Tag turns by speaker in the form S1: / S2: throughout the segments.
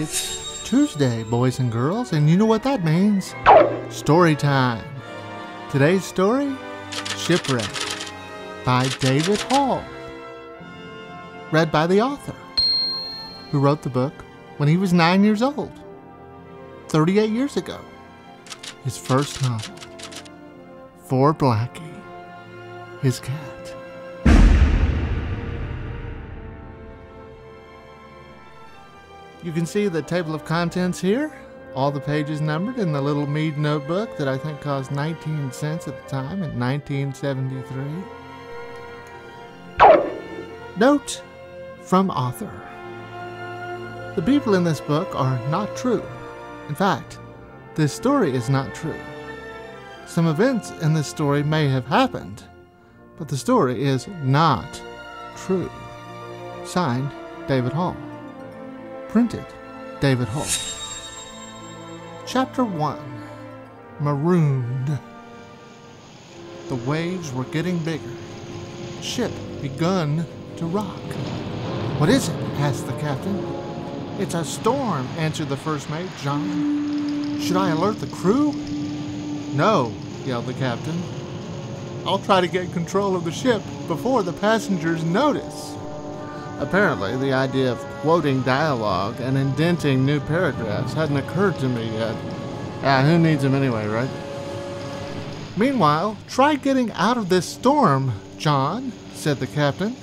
S1: It's Tuesday, boys and girls, and you know what that means. Story time. Today's story Shipwreck by David Hall. Read by the author, who wrote the book when he was nine years old, 38 years ago. His first novel, For Blackie, his cat. You can see the table of contents here, all the pages numbered in the little Mead notebook that I think cost 19 cents at the time in 1973. Note from author The people in this book are not true. In fact, this story is not true. Some events in this story may have happened, but the story is not true. Signed, David Hall. Printed, David Hall. Chapter 1 Marooned. The waves were getting bigger. Ship begun to rock. What is it? asked the captain. It's a storm, answered the first mate, John. Should I alert the crew? No, yelled the captain. I'll try to get control of the ship before the passengers notice. Apparently, the idea of quoting dialogue and indenting new paragraphs hadn't occurred to me yet. Ah, who needs them anyway, right? Meanwhile, try getting out of this storm, John, said the captain.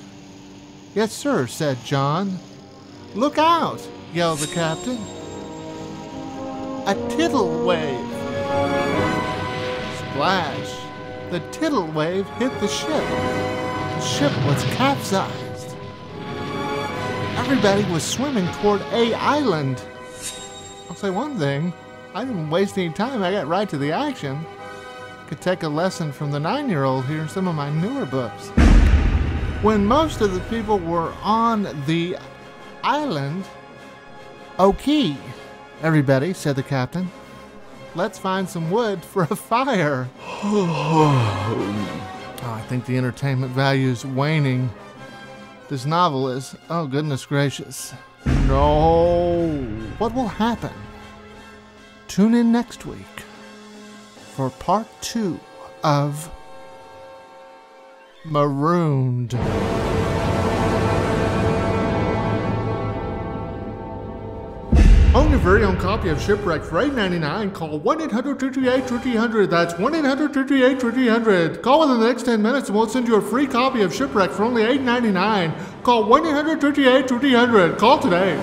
S1: Yes, sir, said John. Look out, yelled the captain. A tittle wave. Splash. The tittle wave hit the ship. The ship was capsized. Everybody was swimming toward A Island. I'll say one thing I didn't waste any time, I got right to the action. Could take a lesson from the nine year old here in some of my newer books. When most of the people were on the island, Okay, everybody, said the captain. Let's find some wood for a fire. oh, I think the entertainment value is waning. This novel is, oh goodness gracious. No. What will happen? Tune in next week for part two of Marooned. Own your very own copy of Shipwreck for $8.99. Call 1 800 238 3300. That's 1 800 238 3300. Call within the next 10 minutes and we'll send you a free copy of Shipwreck for only $8.99. Call 1 800 238 3300. Call today.